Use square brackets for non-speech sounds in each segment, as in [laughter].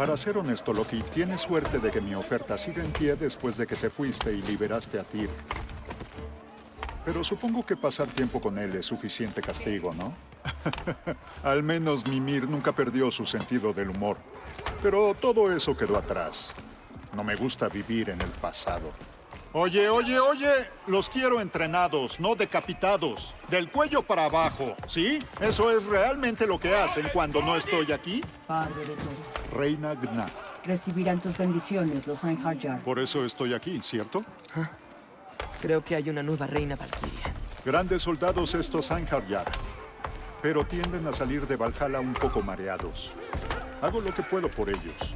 Para ser honesto, Loki, tienes suerte de que mi oferta siga en pie después de que te fuiste y liberaste a Tyr. Pero supongo que pasar tiempo con él es suficiente castigo, ¿no? [laughs] Al menos Mimir nunca perdió su sentido del humor. Pero todo eso quedó atrás. No me gusta vivir en el pasado. Oye, oye, oye, los quiero entrenados, no decapitados. Del cuello para abajo, ¿sí? Eso es realmente lo que hacen cuando no estoy aquí. Padre de todo. Reina Gna. Recibirán tus bendiciones los Einharjar. Por eso estoy aquí, ¿cierto? Creo que hay una nueva reina Valkyria. Grandes soldados estos Einharjar. Pero tienden a salir de Valhalla un poco mareados. Hago lo que puedo por ellos.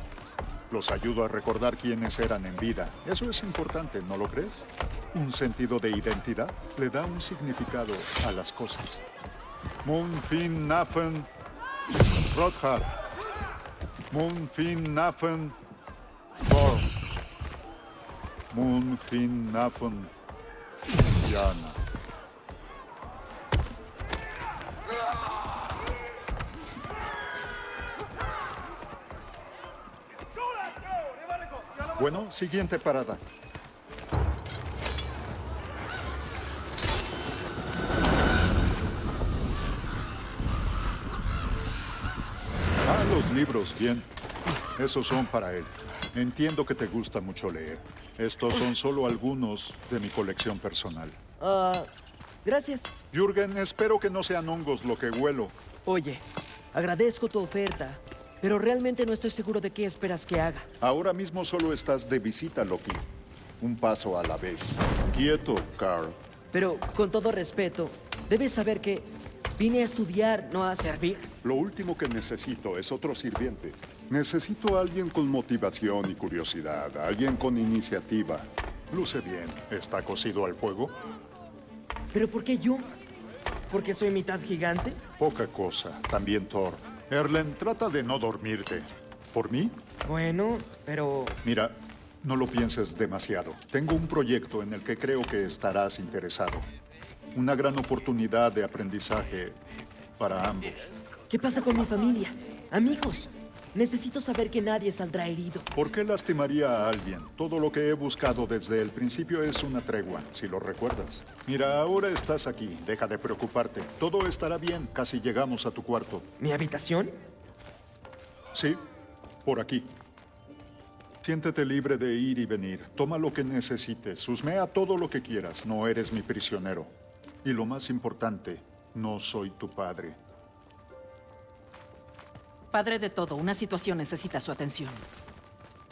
Los ayudo a recordar quiénes eran en vida. Eso es importante, ¿no lo crees? Un sentido de identidad le da un significado a las cosas. Moonfin Nafen Rothar. Born. Moonfin Nafen Yana. Bueno, siguiente parada. Ah, los libros, bien. Esos son para él. Entiendo que te gusta mucho leer. Estos son solo algunos de mi colección personal. Ah, gracias. Jürgen, espero que no sean hongos lo que huelo. Oye, agradezco tu oferta, pero realmente no estoy seguro de qué esperas que haga. Ahora mismo solo estás de visita, Loki. Un paso a la vez. Quieto, Carl. Pero con todo respeto, debes saber que vine a estudiar, no a servir. Lo último que necesito es otro sirviente. Necesito a alguien con motivación y curiosidad, alguien con iniciativa. Luce bien. ¿Está cocido al fuego? ¿Pero por qué yo? ¿Porque soy mitad gigante? Poca cosa. También Thor. Erlen, trata de no dormirte. ¿Por mí? Bueno, pero... Mira, no lo pienses demasiado. Tengo un proyecto en el que creo que estarás interesado. Una gran oportunidad de aprendizaje para ambos. ¿Qué pasa con mi familia? Amigos. Necesito saber que nadie saldrá herido. ¿Por qué lastimaría a alguien? Todo lo que he buscado desde el principio es una tregua, si lo recuerdas. Mira, ahora estás aquí. Deja de preocuparte. Todo estará bien. Casi llegamos a tu cuarto. ¿Mi habitación? Sí, por aquí. Siéntete libre de ir y venir. Toma lo que necesites. Husmea todo lo que quieras. No eres mi prisionero. Y lo más importante, no soy tu padre. Padre de todo, una situación necesita su atención.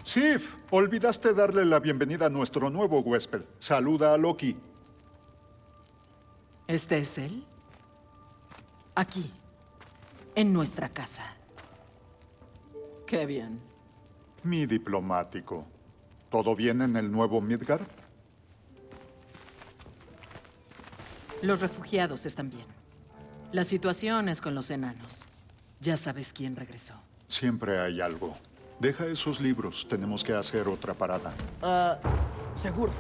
Sif, olvidaste darle la bienvenida a nuestro nuevo huésped. Saluda a Loki. ¿Este es él? Aquí, en nuestra casa. Qué bien. Mi diplomático. ¿Todo bien en el nuevo Midgard? Los refugiados están bien. La situación es con los enanos. Ya sabes quién regresó. Siempre hay algo. Deja esos libros. Tenemos que hacer otra parada. Ah, seguro.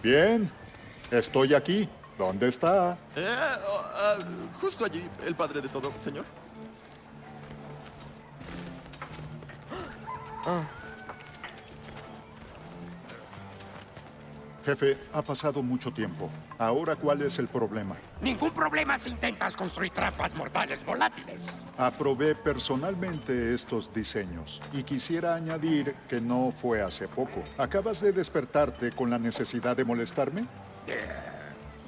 Bien. Estoy aquí. ¿Dónde está? Eh, oh, ah, justo allí, el padre de todo, señor. Jefe, ha pasado mucho tiempo. Ahora, ¿cuál es el problema? Ningún problema si intentas construir trampas mortales volátiles. Aprobé personalmente estos diseños y quisiera añadir que no fue hace poco. ¿Acabas de despertarte con la necesidad de molestarme? Eh,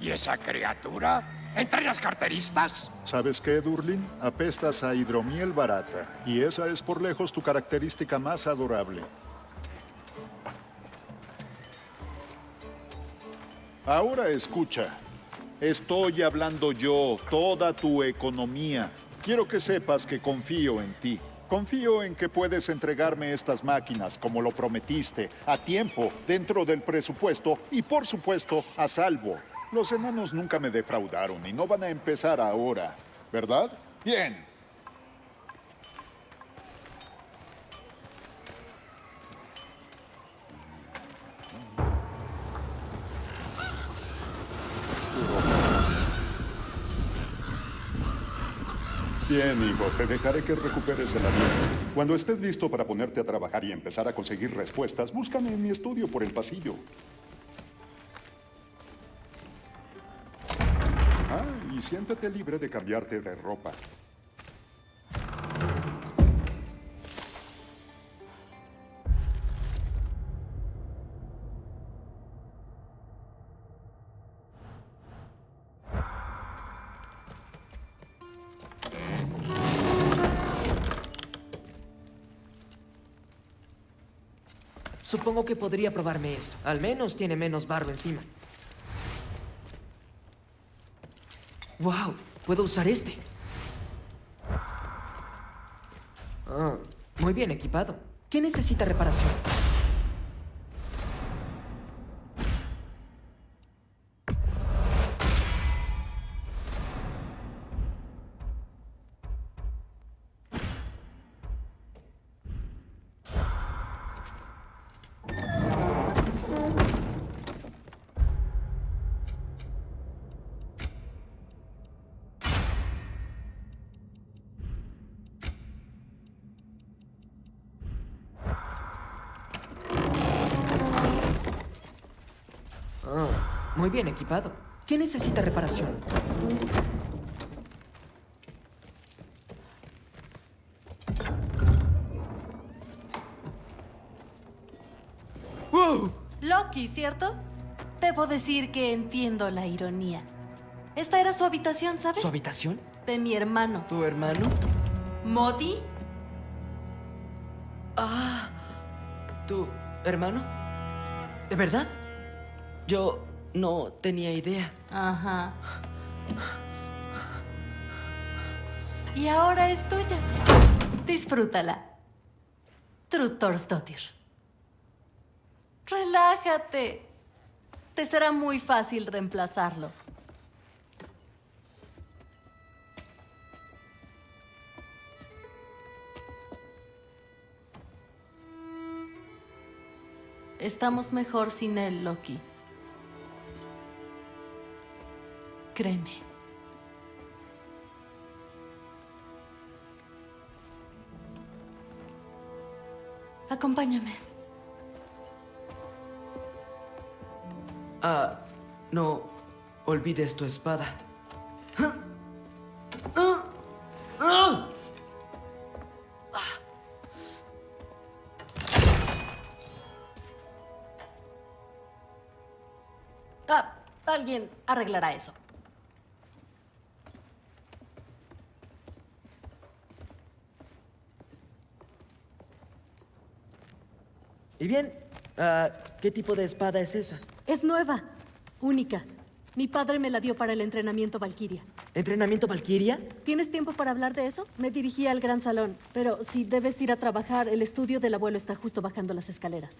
¿Y esa criatura? ¿Entre las carteristas? ¿Sabes qué, Durlin? Apestas a hidromiel barata y esa es por lejos tu característica más adorable. Ahora escucha. Estoy hablando yo, toda tu economía. Quiero que sepas que confío en ti. Confío en que puedes entregarme estas máquinas como lo prometiste, a tiempo, dentro del presupuesto y por supuesto a salvo. Los enanos nunca me defraudaron y no van a empezar ahora, ¿verdad? Bien. Bien, hijo, te dejaré que recuperes el avión. Cuando estés listo para ponerte a trabajar y empezar a conseguir respuestas, búscame en mi estudio por el pasillo. Ah, y siéntete libre de cambiarte de ropa. Supongo que podría probarme esto. Al menos tiene menos barro encima. ¡Wow! Puedo usar este. Ah, muy bien equipado. ¿Qué necesita reparación? Muy bien equipado. ¿Qué necesita reparación? ¡Wow! Loki, ¿cierto? Debo decir que entiendo la ironía. Esta era su habitación, ¿sabes? ¿Su habitación? De mi hermano. ¿Tu hermano? ¿Modi? Ah, ¿tu hermano? ¿De verdad? Yo no tenía idea. Ajá. Y ahora es tuya. Disfrútala. Trutorsdottir. Relájate. Te será muy fácil reemplazarlo. Estamos mejor sin él, Loki. Créeme. Acompáñame. Ah, no olvides tu espada. Ah, alguien arreglará eso. Bien, ah, ¿qué tipo de espada es esa? Es nueva, única. Mi padre me la dio para el entrenamiento Valkyria. ¿Entrenamiento Valkyria? ¿Tienes tiempo para hablar de eso? Me dirigí al gran salón, pero si debes ir a trabajar, el estudio del abuelo está justo bajando las escaleras.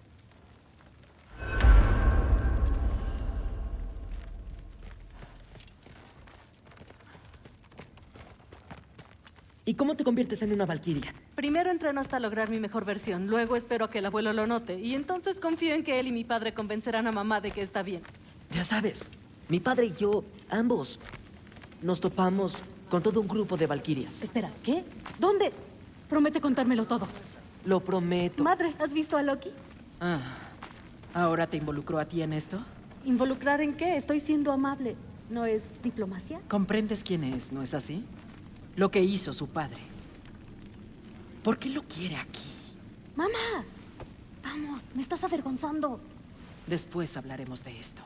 ¿Y cómo te conviertes en una Valkyria? Primero entreno hasta lograr mi mejor versión, luego espero a que el abuelo lo note, y entonces confío en que él y mi padre convencerán a mamá de que está bien. Ya sabes, mi padre y yo, ambos, nos topamos con todo un grupo de Valkyrias. Espera, ¿qué? ¿Dónde? Promete contármelo todo. Lo prometo. Madre, ¿has visto a Loki? Ah, ¿ahora te involucró a ti en esto? ¿Involucrar en qué? Estoy siendo amable. ¿No es diplomacia? Comprendes quién es, ¿no es así? Lo que hizo su padre. ¿Por qué lo quiere aquí? ¡Mamá! Vamos, me estás avergonzando. Después hablaremos de esto.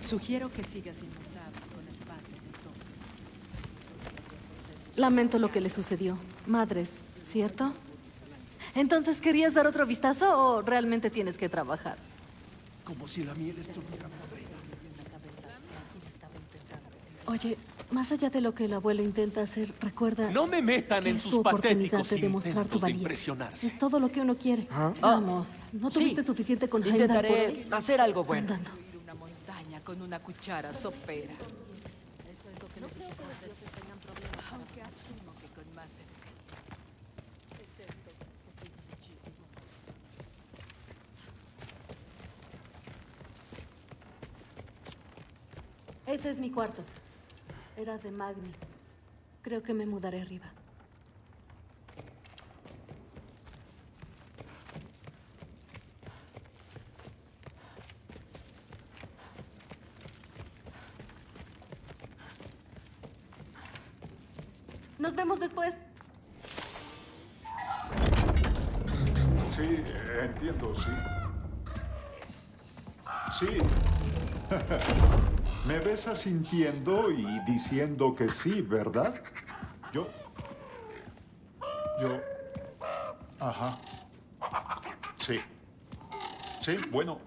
Sugiero que sigas inmutable con el padre de todo. Lamento lo que le sucedió. Madres, ¿cierto? Entonces, ¿querías dar otro vistazo o realmente tienes que trabajar? Como si la miel estuviera podrida. Oye, más allá de lo que el abuelo intenta hacer, recuerda. No me metan que en es sus tu patéticos de demostrar tu intentos de impresionarse. Es todo lo que uno quiere. ¿Ah? Vamos, ¿no Sí. tuviste suficiente con Heimdall por Intentaré hacer algo bueno. Andando. una montaña con una cuchara sopera. Aunque asumo que con más educación. Ese es mi cuarto. Era de Magni. Creo que me mudaré arriba. Ves asintiendo y diciendo que sí, ¿verdad? Yo. Yo. Ajá. Sí. Sí, bueno.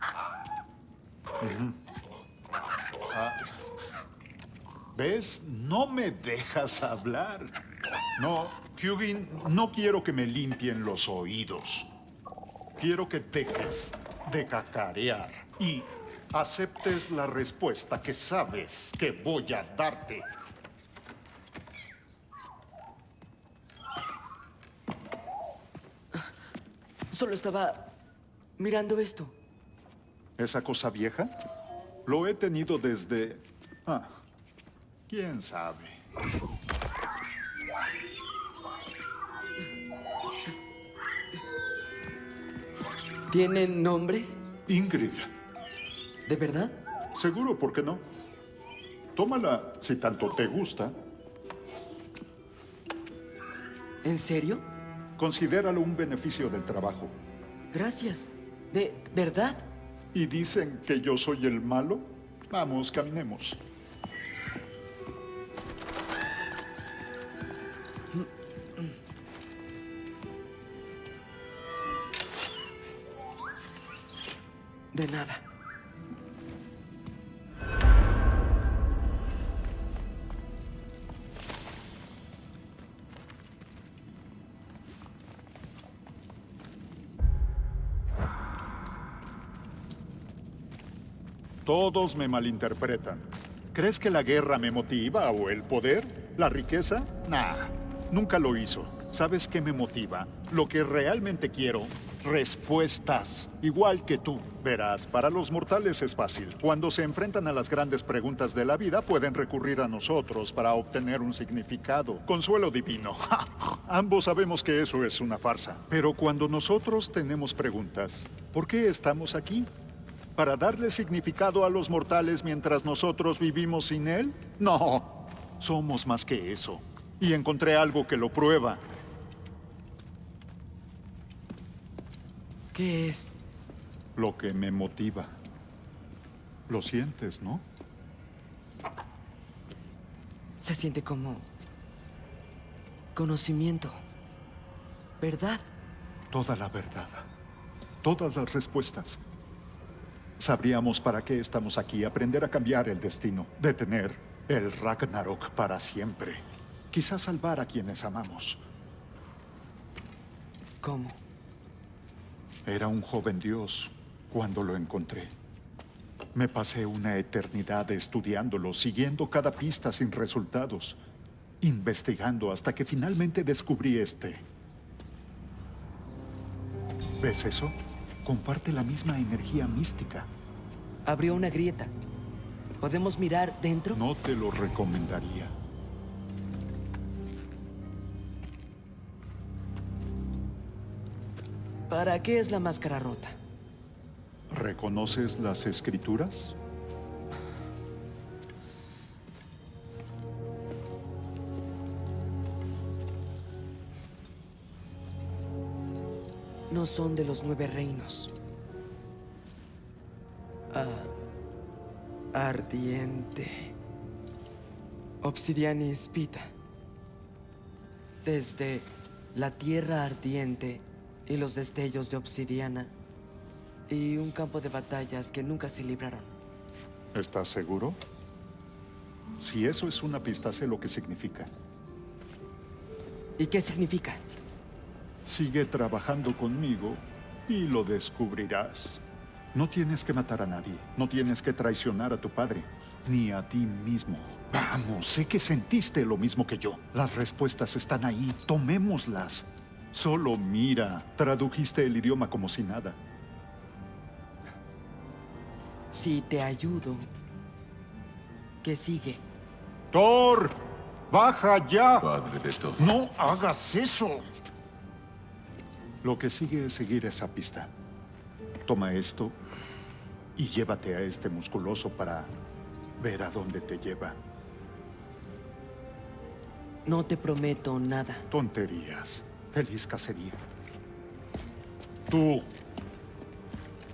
Ah. ¿Ves? No me dejas hablar. No, Hugin, no quiero que me limpien los oídos. Quiero que dejes de cacarear y aceptes la respuesta que sabes que voy a darte. Solo estaba mirando esto. ¿Esa cosa vieja? Lo he tenido desde... Ah, quién sabe. ¿Tiene nombre? Ingrid. ¿De verdad? Seguro, ¿por qué no? Tómala si tanto te gusta. ¿En serio? Considéralo un beneficio del trabajo. Gracias. ¿De verdad? ¿Y dicen que yo soy el malo? Vamos, caminemos. De nada. Todos me malinterpretan. ¿Crees que la guerra me motiva o el poder? ¿La riqueza? Nah, nunca lo hizo. ¿Sabes qué me motiva? Lo que realmente quiero, respuestas. Igual que tú. Verás, para los mortales es fácil. Cuando se enfrentan a las grandes preguntas de la vida, pueden recurrir a nosotros para obtener un significado. Consuelo divino. [laughs] Ambos sabemos que eso es una farsa. Pero cuando nosotros tenemos preguntas, ¿por qué estamos aquí? ¿Para darle significado a los mortales mientras nosotros vivimos sin él? No, somos más que eso. Y encontré algo que lo prueba. ¿Qué es? Lo que me motiva. Lo sientes, ¿no? Se siente como... conocimiento. ¿Verdad? Toda la verdad. Todas las respuestas. Sabríamos para qué estamos aquí, aprender a cambiar el destino, detener el Ragnarok para siempre. Quizás salvar a quienes amamos. ¿Cómo? Era un joven dios cuando lo encontré. Me pasé una eternidad estudiándolo, siguiendo cada pista sin resultados, investigando hasta que finalmente descubrí este. ¿Ves eso? Comparte la misma energía mística. Abrió una grieta. ¿Podemos mirar dentro? No te lo recomendaría. ¿Para qué es la máscara rota? ¿Reconoces las escrituras? No son de los nueve reinos. Ah, ardiente. Obsidianis Pita. Desde la tierra ardiente y los destellos de obsidiana y un campo de batallas que nunca se libraron. ¿Estás seguro? Si eso es una pista, sé lo que significa. ¿Y qué significa? Sigue trabajando conmigo y lo descubrirás. No tienes que matar a nadie, no tienes que traicionar a tu padre, ni a ti mismo. Vamos, sé que sentiste lo mismo que yo. Las respuestas están ahí, tomémoslas. Solo mira, tradujiste el idioma como si nada. Si te ayudo, ¿Qué sigue? Thor, baja ya. Padre de todo. No hagas eso. Lo que sigue es seguir esa pista. Toma esto y llévate a este musculoso para ver a dónde te lleva. No te prometo nada. Tonterías. Feliz cacería. Tú.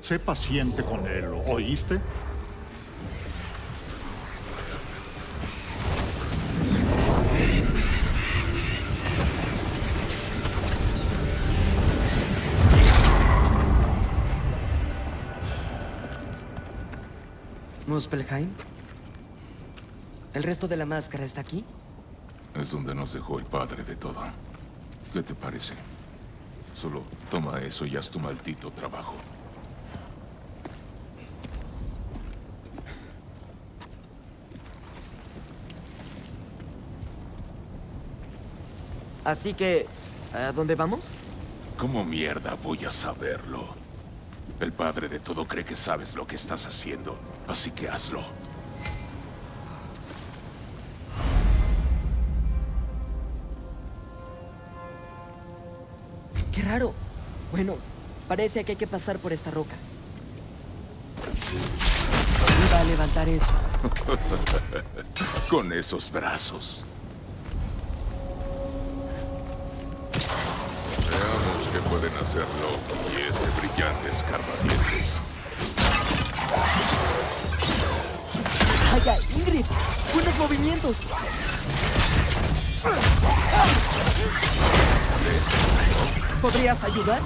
Sé paciente con él, ¿oíste? ¿Muspelheim? ¿El resto de la máscara está aquí? Es donde nos dejó el padre de todo. ¿Qué te parece? Solo toma eso y haz tu maldito trabajo. Así que, ¿a dónde vamos? ¿Cómo mierda voy a saberlo? El padre de todo cree que sabes lo que estás haciendo, así que hazlo. Qué raro. Bueno, parece que hay que pasar por esta roca. Iba a levantar eso. [laughs] Con esos brazos. Pueden hacer Loki y ese brillante escarbadientes. ¡Vaya, Ingrid! ¡Buenos movimientos! ¿Podrías ayudar?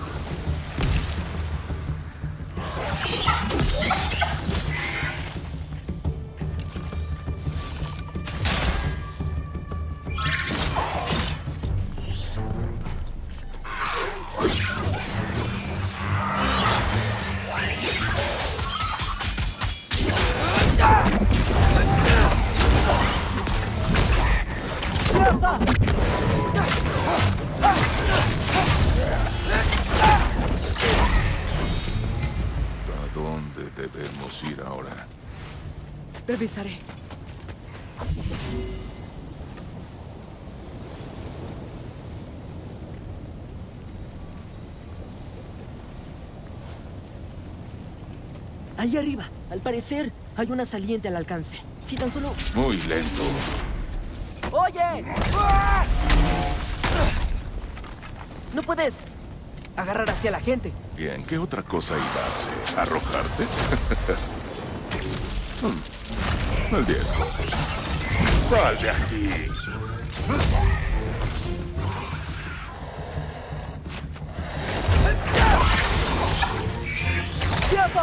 ¿A dónde debemos ir ahora? Revisaré. Ahí arriba, al parecer, hay una saliente al alcance. Si tan solo... Muy lento. ¡Oye! No puedes agarrar hacia la gente. Bien, ¿qué otra cosa iba a hacer? ¿Arrojarte? [laughs] Hmm, El riesgo. ¡Sal de aquí! ¡Tiempo!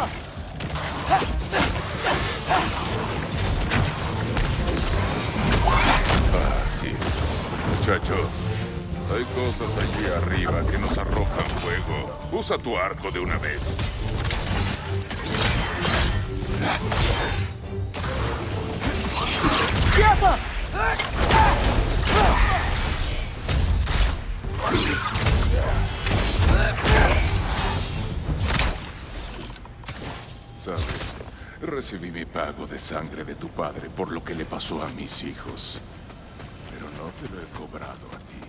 Es. Muchacho, hay cosas allí arriba que nos arrojan fuego. Usa tu arco de una vez. ¡Tiempo! Sabes, recibí mi pago de sangre de tu padre por lo que le pasó a mis hijos. Te lo he cobrado a ti.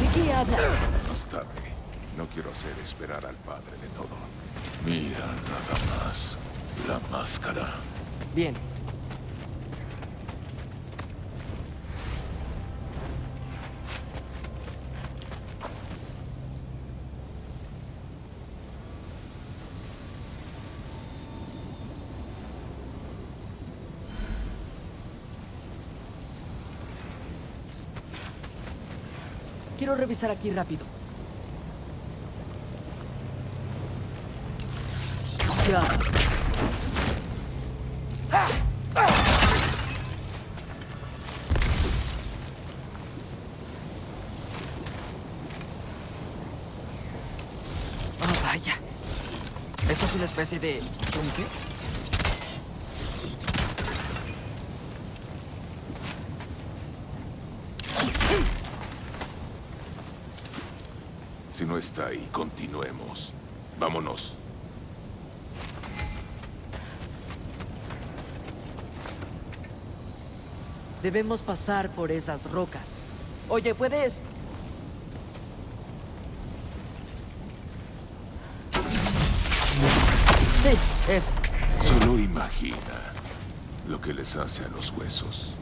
¿De qué hablas? Más tarde. No quiero hacer esperar al padre de todo. Mira nada más. La máscara. Bien. Revisar aquí rápido. Ya. Oh, vaya. ¿Esto es una especie de yunque? Si no está ahí, continuemos. Vámonos. Debemos pasar por esas rocas. Oye, ¿puedes? Sí, eso. Solo imagina lo que les hace a los huesos.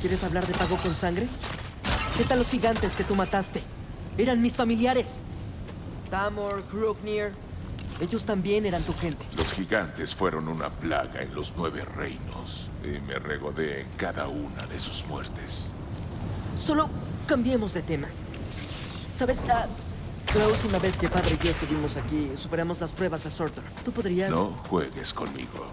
¿Quieres hablar de pago con sangre? ¿Qué tal los gigantes que tú mataste? Eran mis familiares. Tamor, Kruknir. Ellos también eran tu gente. Los gigantes fueron una plaga en los nueve reinos y me regodé en cada una de sus muertes. Solo cambiemos de tema. ¿Sabes? Ah, la última vez que padre y yo estuvimos aquí, superamos las pruebas de Sortor. ¿Tú podrías...? No juegues conmigo.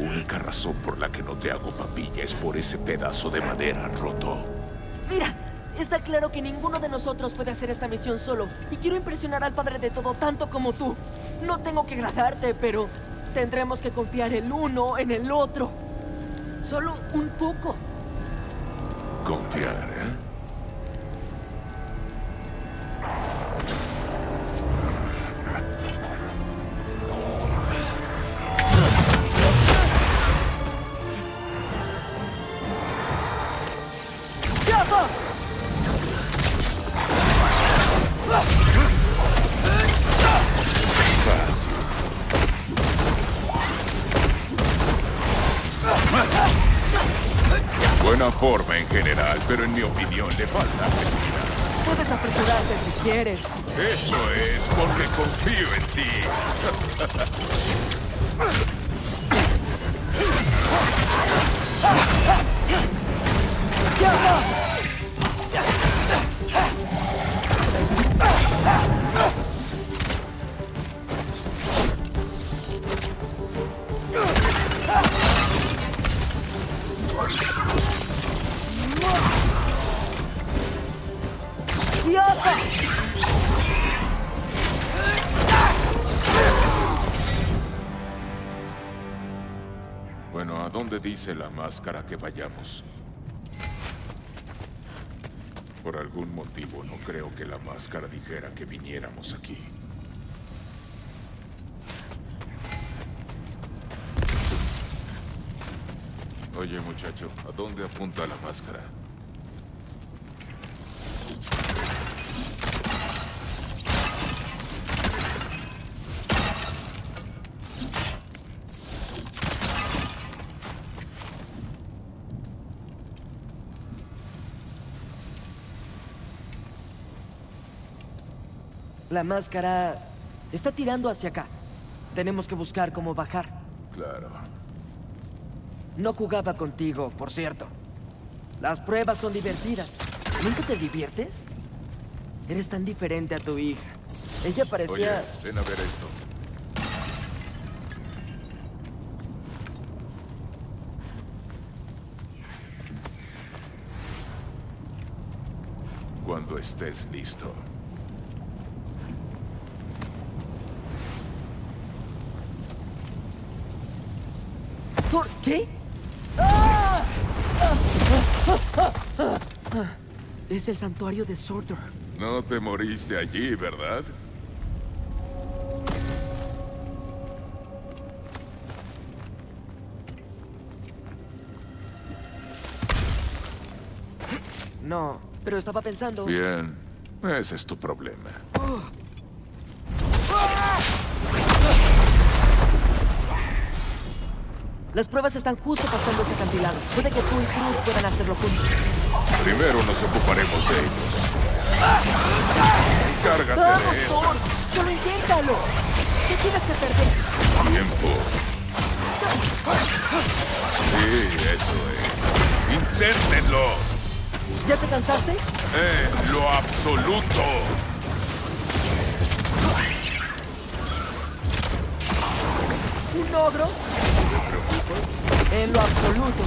Única razón por la que no te hago papilla es por ese pedazo de madera roto. Mira, está claro que ninguno de nosotros puede hacer esta misión solo. Y quiero impresionar al padre de todo tanto como tú. No tengo que agradarte, pero tendremos que confiar el uno en el otro. Solo un poco. Confiar, ¿eh? Buena forma en general, pero en mi opinión le falta agresividad. Puedes apresurarte si quieres. Eso es porque confío en ti. [laughs] dice la máscara que vayamos? Por algún motivo no creo que la máscara dijera que viniéramos aquí. Oye, muchacho, ¿a dónde apunta la máscara? La máscara está tirando hacia acá. Tenemos que buscar cómo bajar. Claro. No jugaba contigo, por cierto. Las pruebas son divertidas. ¿Nunca te diviertes? Eres tan diferente a tu hija. Ella Oye, parecía... ven a ver esto. Cuando estés listo. Qué? Es el santuario de Sortor. No te moriste allí, ¿verdad? No, pero estaba pensando... Bien, ese es tu problema. Las pruebas están justo pasando ese acantilado. Puede que tú y Cruz puedan hacerlo juntos. Primero nos ocuparemos de ellos. Encárgate ¡Vamos, de eso. Thor! ¡Solo inténtalo! ¿Qué tienes que perder? Tiempo. Sí, eso es. Inténtenlo. ¿Ya te cansaste? En lo absoluto. ¿Un ogro? En lo absoluto.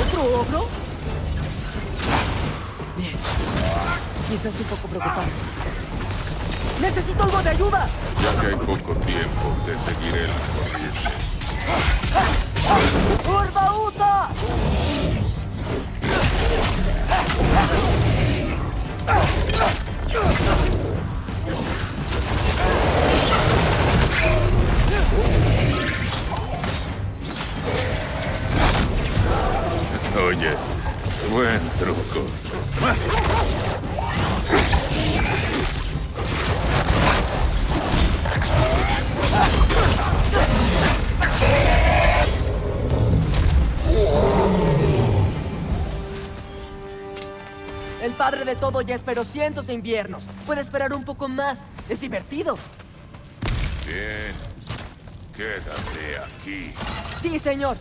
¿Otro ogro? Bien. Quizás un poco preocupante. ¡Necesito algo de ayuda! Ya que hay poco tiempo, te seguiré la corriente. Oye, buen truco. Padre de todo ya esperó cientos de inviernos. Puede esperar un poco más. Es divertido. Bien. Quédate aquí. Sí, señor.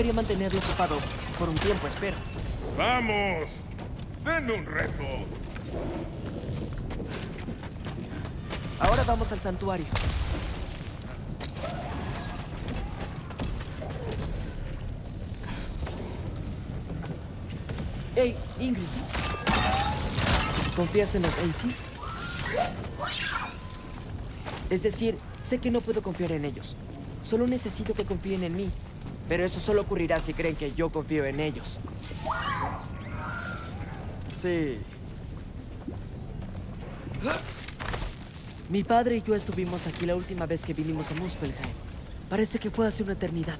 Debería mantenerlo ocupado por un tiempo, espero. ¡Vamos! ¡Denme un reto! Ahora vamos al santuario. Hey, Ingrid. ¿Confías en los AC? Es decir, sé que no puedo confiar en ellos. Solo necesito que confíen en mí. Pero eso solo ocurrirá si creen que yo confío en ellos. Sí. Mi padre y yo estuvimos aquí la última vez que vinimos a Muspelheim. Parece que fue hace una eternidad.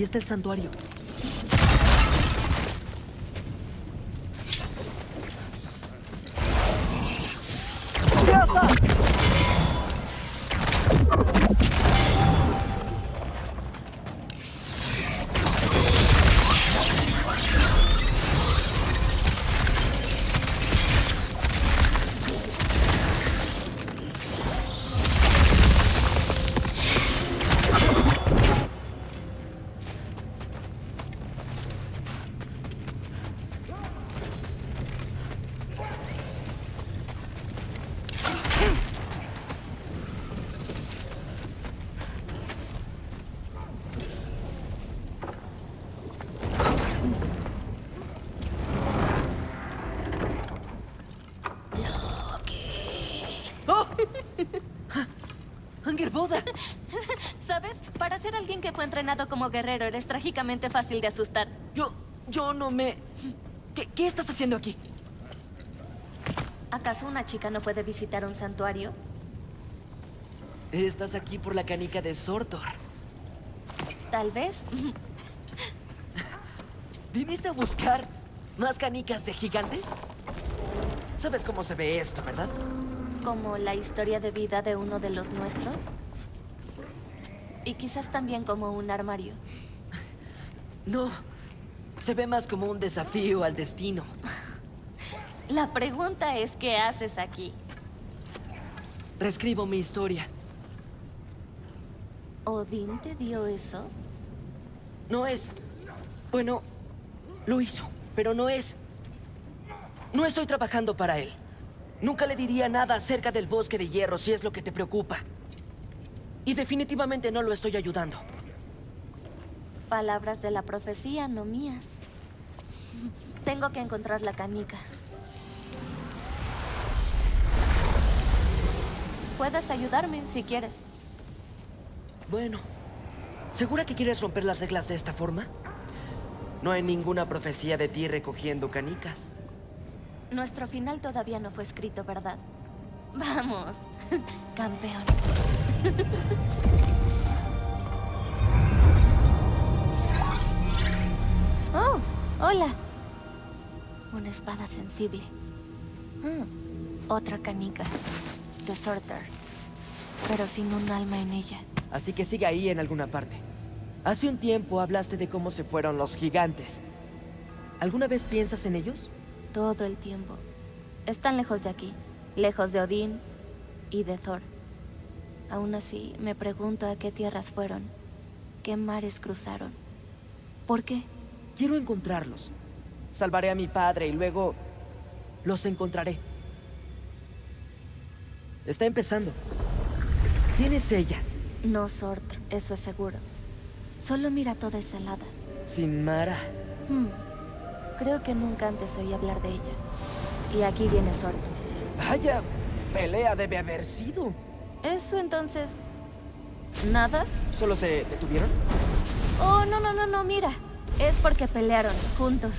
Ahí está el santuario. Entrenado como guerrero, eres trágicamente fácil de asustar. Yo... yo no me... ¿Qué, qué estás haciendo aquí? ¿Acaso una chica no puede visitar un santuario? Estás aquí por la canica de Sortor. Tal vez. [laughs] ¿Viniste a buscar más canicas de gigantes? ¿Sabes cómo se ve esto, verdad? Como la historia de vida de uno de los nuestros. Y quizás también como un armario. [laughs] No. Se ve más como un desafío al destino. [laughs] La pregunta es, ¿qué haces aquí? Reescribo mi historia. ¿Odín te dio eso? No es Bueno, lo hizo, pero no es... No estoy trabajando para él. Nunca le diría nada acerca del bosque de hierro si es lo que te preocupa. Y definitivamente no lo estoy ayudando. Palabras de la profecía, no mías. Tengo que encontrar la canica. Puedes ayudarme si quieres. Bueno, ¿segura que quieres romper las reglas de esta forma? No hay ninguna profecía de ti recogiendo canicas. Nuestro final todavía no fue escrito, ¿verdad? Vamos, [laughs] campeón. [laughs] oh, hola. Una espada sensible. Mm, otra canica. Deserter. Pero sin un alma en ella. Así que sigue ahí en alguna parte. Hace un tiempo hablaste de cómo se fueron los gigantes. ¿Alguna vez piensas en ellos? Todo el tiempo. Están lejos de aquí, lejos de Odín y de Thor. Aún así, me pregunto a qué tierras fueron, qué mares cruzaron. ¿Por qué? Quiero encontrarlos. Salvaré a mi padre y luego los encontraré. Está empezando. ¿Quién es ella? No Sort, eso es seguro. Solo mira toda esa helada. Sin Mara. Hmm. Creo que nunca antes oí hablar de ella. Y aquí viene Sort. Vaya pelea debe haber sido. ¿Eso entonces... nada? ¿Solo se detuvieron? Oh, no, no, no, no, mira. Es porque pelearon juntos.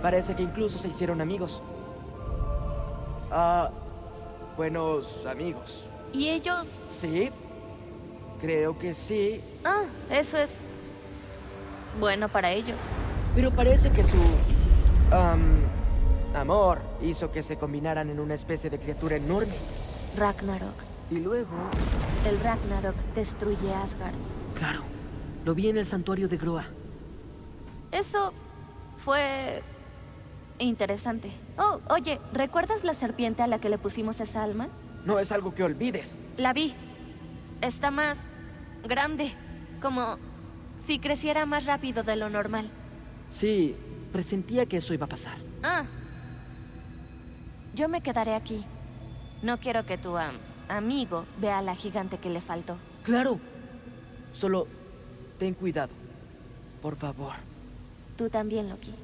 Parece que incluso se hicieron amigos. Ah, buenos amigos. ¿Y ellos? Sí, creo que sí. Ah, eso es bueno para ellos. Pero parece que su... am, amor hizo que se combinaran en una especie de criatura enorme. Ragnarok. Y luego... El Ragnarok destruye Asgard. Claro, lo vi en el santuario de Groa. Eso fue interesante. Oh, oye, ¿recuerdas la serpiente a la que le pusimos esa alma? No es algo que olvides. La vi. Está más grande, como si creciera más rápido de lo normal. Sí, presentía que eso iba a pasar. Ah. Yo me quedaré aquí. No quiero que tu am, amigo vea a la gigante que le faltó. Claro. Solo ten cuidado. Por favor. Tú también, Loki.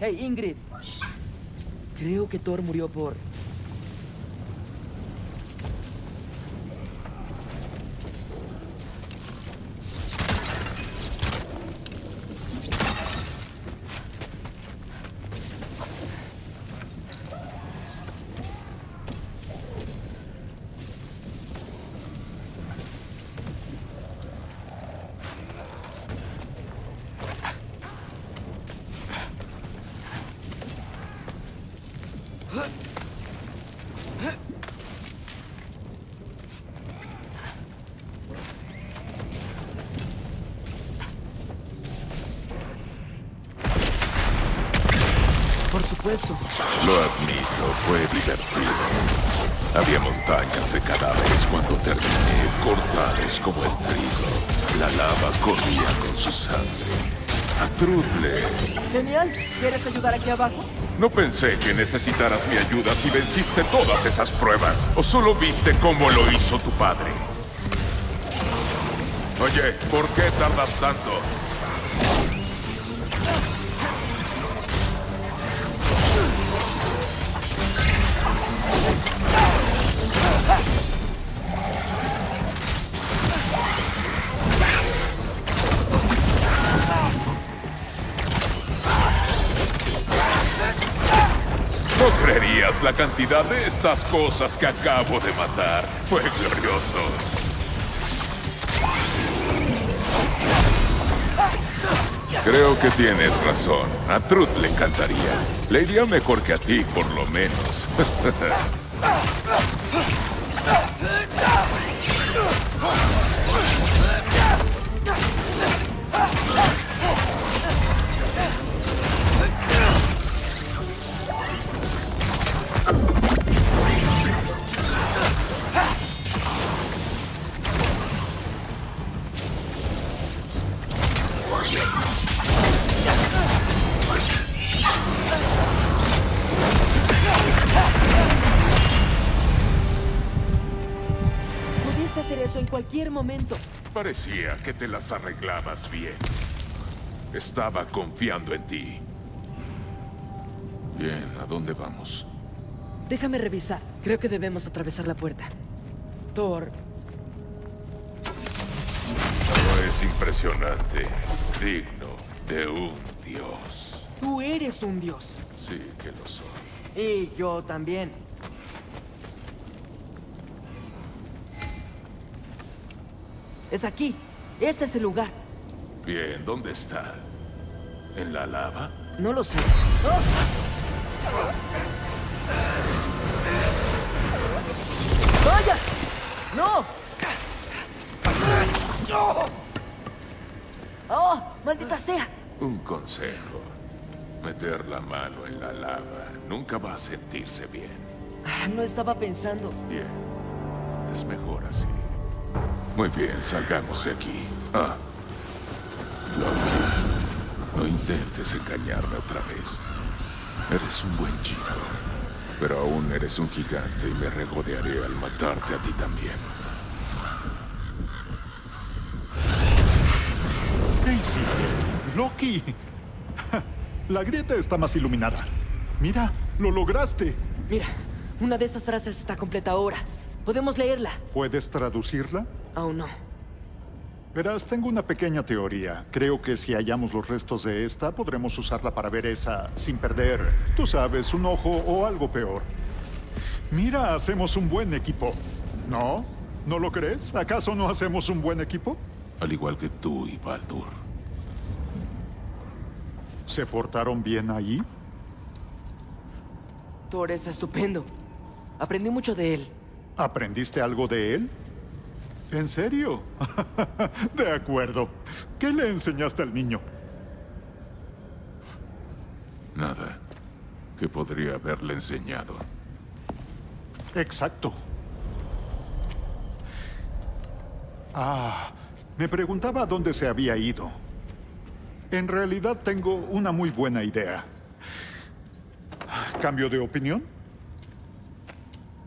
Hey, Ingrid. Creo que Thor murió por... Lo admito, fue divertido. Había montañas de cadáveres cuando terminé, cortados como el trigo. La lava corría con su sangre. A Trudle. Genial. ¿Quieres ayudar aquí abajo? No pensé que necesitaras mi ayuda si venciste todas esas pruebas. ¿O solo viste cómo lo hizo tu padre? Oye, ¿por qué tardas tanto? La cantidad de estas cosas que acabo de matar. Fue glorioso. Creo que tienes razón. A Truth le encantaría. Le iría mejor que a ti, por lo menos. [laughs] cualquier momento. Parecía que te las arreglabas bien. Estaba confiando en ti. Bien, ¿a dónde vamos? Déjame revisar. Creo que debemos atravesar la puerta. Thor, No es impresionante, digno de un dios. tú eres un dios. Sí que lo soy. Y yo también. Es aquí. Este es el lugar. Bien, ¿dónde está? ¿En la lava? No lo sé. ¡Vaya! ¡No! ¡Oh! ¡Maldita sea! Un consejo. Meter la mano en la lava nunca va a sentirse bien. Ah, No estaba pensando. Bien. Es mejor así. Muy bien, salgamos de aquí. Ah. Loki, no intentes engañarme otra vez. Eres un buen chico. Pero aún eres un gigante y me regodearé al matarte a ti también. ¿Qué hiciste? Loki. [laughs] La grieta está más iluminada. Mira, lo lograste. Mira, una de esas frases está completa ahora. Podemos leerla. ¿Puedes traducirla? Aún no. Verás, tengo una pequeña teoría. Creo que si hallamos los restos de esta, podremos usarla para ver esa sin perder, tú sabes, un ojo o algo peor. Mira, hacemos un buen equipo. ¿No? ¿No lo crees? ¿Acaso no hacemos un buen equipo? Al igual que tú y Baldur. ¿Se portaron bien allí? Thor es estupendo. Aprendí mucho de él. ¿Aprendiste algo de él? ¿En serio? [laughs] de acuerdo. ¿Qué le enseñaste al niño? Nada que podría haberle enseñado. Exacto. Ah, me preguntaba dónde se había ido. En realidad tengo una muy buena idea. ¿Cambio de opinión?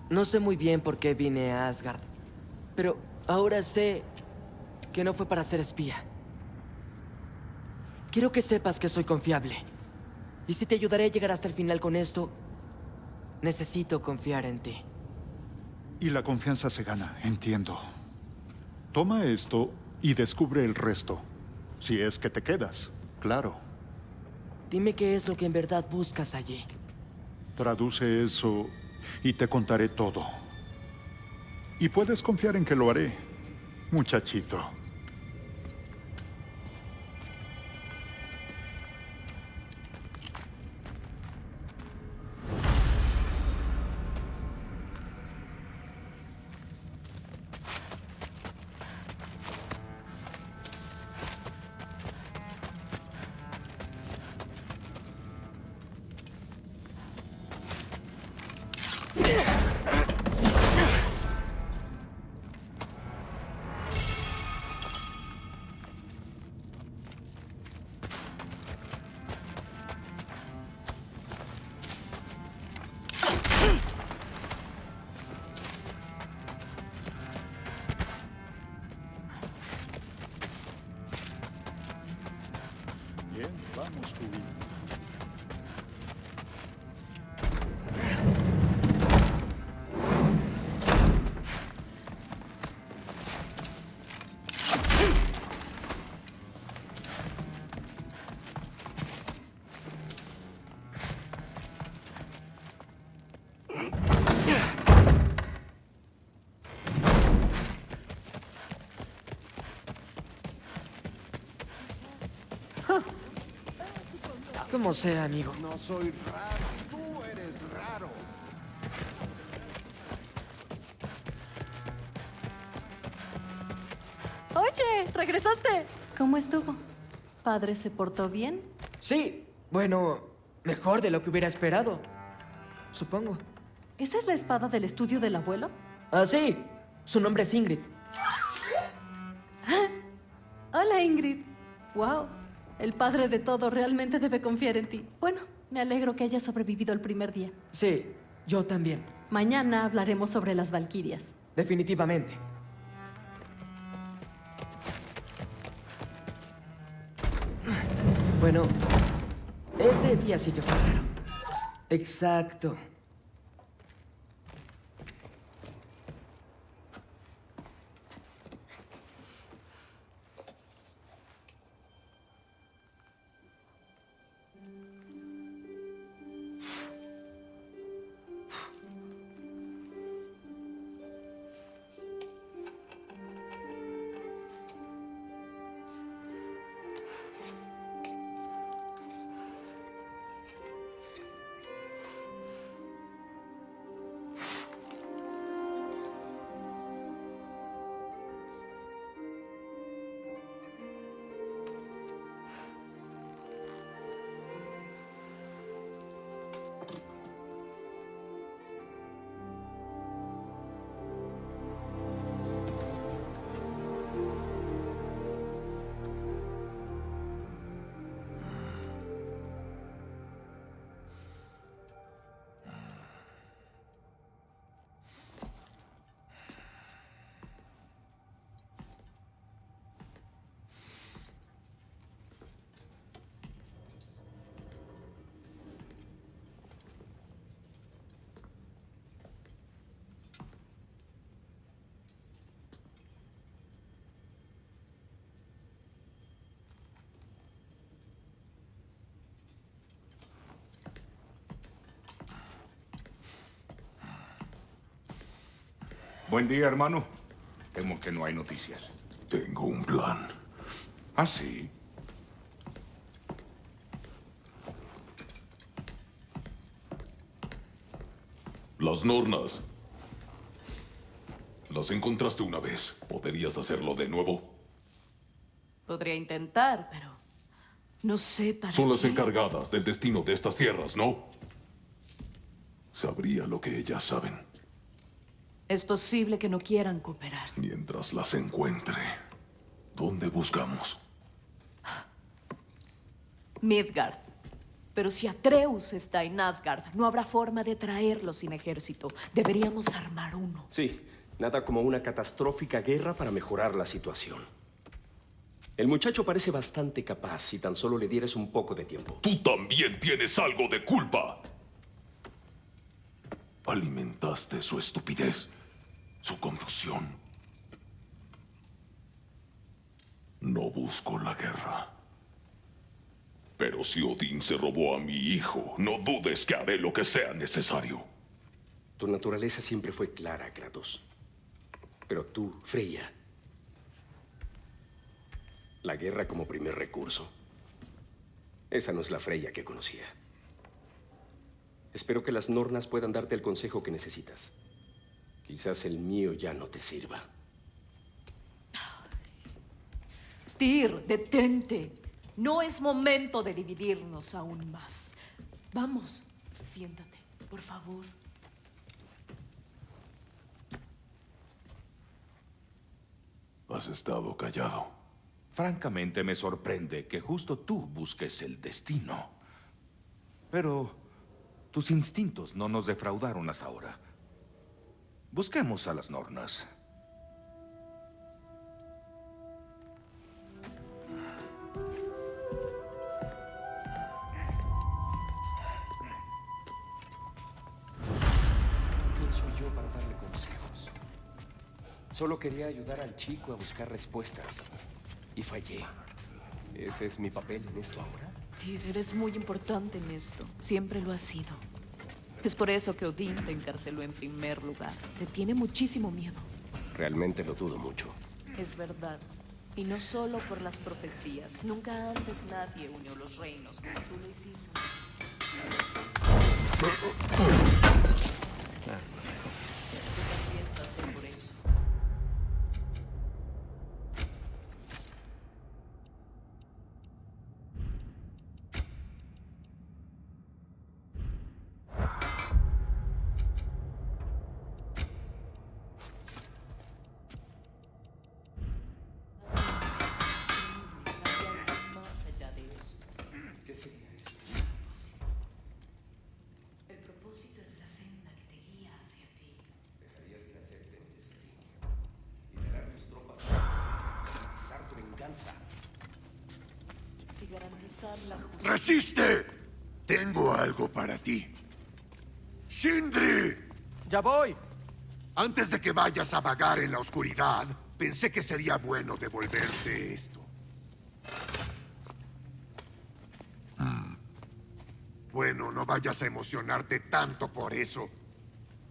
No sé muy bien por qué vine a Asgard. Pero ahora sé que no fue para ser espía. Quiero que sepas que soy confiable. Y si te ayudaré a llegar hasta el final con esto, necesito confiar en ti. Y la confianza se gana, entiendo. Toma esto y descubre el resto. Si es que te quedas, claro. Dime qué es lo que en verdad buscas allí. Traduce eso y te contaré todo. Y puedes confiar en que lo haré, muchachito. Como sea, amigo. No soy raro, tú eres raro. Oye, regresaste. ¿Cómo estuvo? ¿Padre se portó bien? Sí, bueno, mejor de lo que hubiera esperado. Supongo. ¿Esa es la espada del estudio del abuelo? Ah, sí. Su nombre es Ingrid. el Padre de todo, realmente debe confiar en ti. Bueno, me alegro que hayas sobrevivido el primer día. Sí, yo también. Mañana hablaremos sobre las Valquirias. Definitivamente. Bueno, este día sí que fue. Exacto. Buen día, hermano. Temo que no hay noticias. Tengo un plan. ¿Ah, sí? Las nornas. Las encontraste una vez. ¿Podrías hacerlo de nuevo? Podría intentar, pero no sé para Son las qué. encargadas del destino de estas tierras, ¿no? Sabría lo que ellas saben. Es posible que no quieran cooperar. Mientras las encuentre, ¿dónde buscamos? Midgard. Pero si Atreus está en Asgard, no habrá forma de traerlo sin ejército. Deberíamos armar uno. Sí, nada como una catastrófica guerra para mejorar la situación. El muchacho parece bastante capaz si tan solo le dieras un poco de tiempo. Tú también tienes algo de culpa. Alimentaste su estupidez, su confusión. No busco la guerra. Pero si Odín se robó a mi hijo, no dudes que haré lo que sea necesario. Tu naturaleza siempre fue clara, Kratos. Pero tú, Freya, la guerra como primer recurso. Esa no es la Freya que conocía. Espero que las Nornas puedan darte el consejo que necesitas. Quizás el mío ya no te sirva. Tyr, detente. No es momento de dividirnos aún más. Vamos, siéntate, por favor. Has estado callado. Francamente me sorprende que justo tú busques el destino. Pero tus instintos no nos defraudaron hasta ahora. Busquemos a las Nornas. ¿Quién soy yo para darle consejos? Solo quería ayudar al chico a buscar respuestas. Y fallé. ¿Ese es mi papel en esto ahora? Tyr, eres muy importante en esto. Siempre lo has sido. Es por eso que Odín te encarceló en primer lugar. Te tiene muchísimo miedo. Realmente lo dudo mucho. Es verdad. Y no solo por las profecías. Nunca antes nadie unió los reinos como tú lo hiciste. ¡Resiste! Tengo algo para ti. ¡Sindri! ¡Ya voy! Antes de que vayas a vagar en la oscuridad, pensé que sería bueno devolverte esto. Hmm. Bueno, no vayas a emocionarte tanto por eso.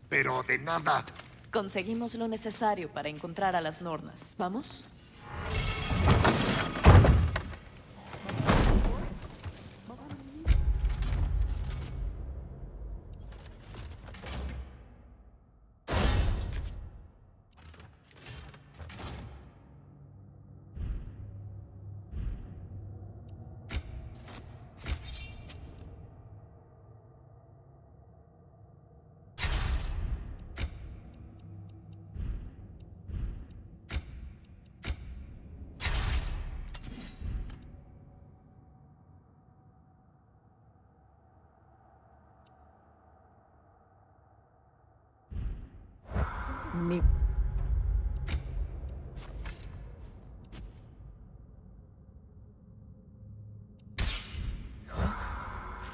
Pero de nada. Conseguimos lo necesario para encontrar a las Nornas. ¿Vamos?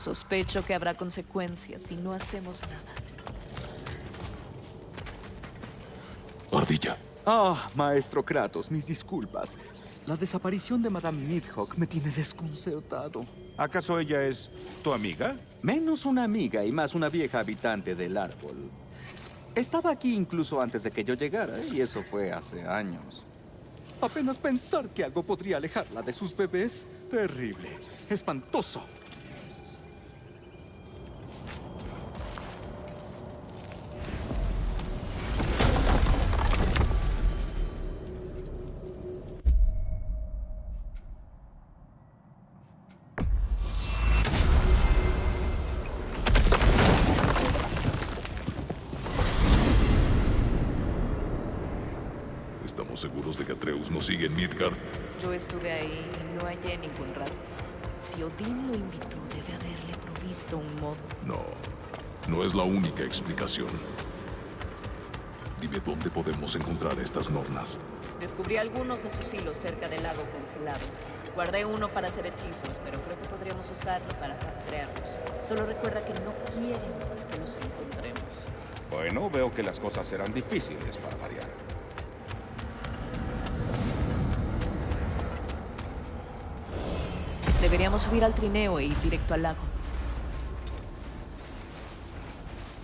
Sospecho que habrá consecuencias si no hacemos nada. Ardilla. Ah, maestro Kratos, mis disculpas. La desaparición de Madame Nidhogg me tiene desconcertado. ¿Acaso ella es tu amiga? Menos una amiga y más una vieja habitante del árbol. Estaba aquí incluso antes de que yo llegara, y eso fue hace años. Apenas pensar que algo podría alejarla de sus bebés. Terrible, espantoso. ¿Estamos seguros de que Atreus no sigue en Midgard? Yo estuve ahí y no hallé ningún rastro. Si Odín lo invitó, debe haberle provisto un modo. No, no es la única explicación. Dime dónde podemos encontrar estas nornas. Descubrí algunos de sus hilos cerca del lago congelado. Guardé uno para hacer hechizos, pero creo que podríamos usarlo para rastrearlos. Solo recuerda que no quieren que los encontremos. Bueno, veo que las cosas serán difíciles para variar. Deberíamos subir al trineo e ir directo al lago.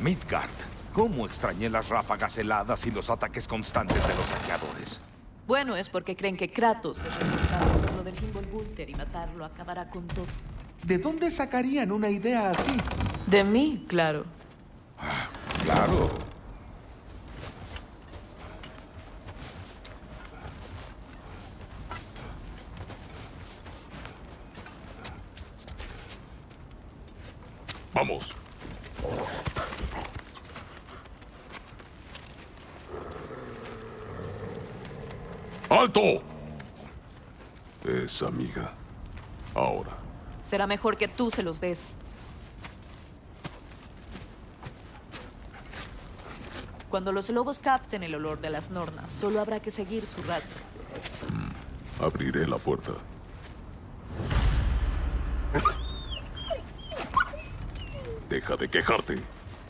Midgard. ¿Cómo extrañé las ráfagas heladas y los ataques constantes de los saqueadores? Bueno, es porque creen que Kratos es responsable por lo del Fimbulgulter y matarlo acabará con todo. ¿De dónde sacarían una idea así? De mí, claro. Claro. Vamos. ¡Alto! Es amiga. Ahora. Será mejor que tú se los des. Cuando los lobos capten el olor de las nornas, solo habrá que seguir su rastro. Abriré la puerta. Deja de quejarte.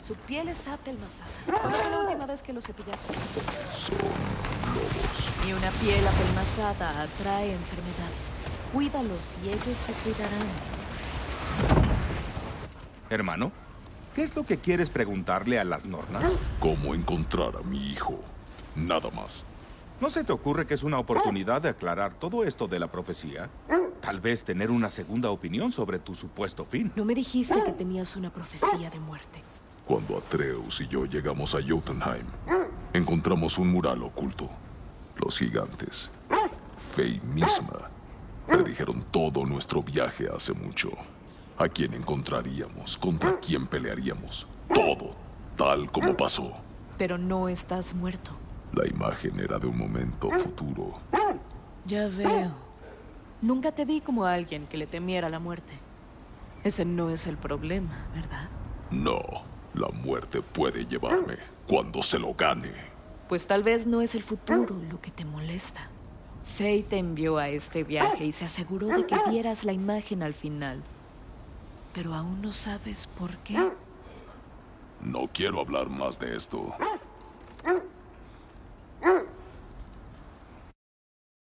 Su piel está apelmazada. ¿Cuándo fue la última vez que lo cepillaste? Son lobos. Y una piel apelmazada atrae enfermedades. Cuídalos y ellos te cuidarán. Hermano, ¿qué es lo que quieres preguntarle a las Nornas? ¿Cómo encontrar a mi hijo? Nada más. ¿No se te ocurre que es una oportunidad de aclarar todo esto de la profecía? Tal vez tener una segunda opinión sobre tu supuesto fin. No me dijiste que tenías una profecía de muerte. Cuando Atreus y yo llegamos a Jotunheim, encontramos un mural oculto. Los gigantes, Fey misma, predijeron todo nuestro viaje hace mucho. A quién encontraríamos, contra quién pelearíamos. Todo, tal como pasó. Pero no estás muerto. La imagen era de un momento futuro. Ya veo. Nunca te vi como alguien que le temiera la muerte. Ese no es el problema, ¿verdad? No, la muerte puede llevarme cuando se lo gane. Pues tal vez no es el futuro lo que te molesta. Faye te envió a este viaje y se aseguró de que vieras la imagen al final. Pero aún no sabes por qué. No quiero hablar más de esto.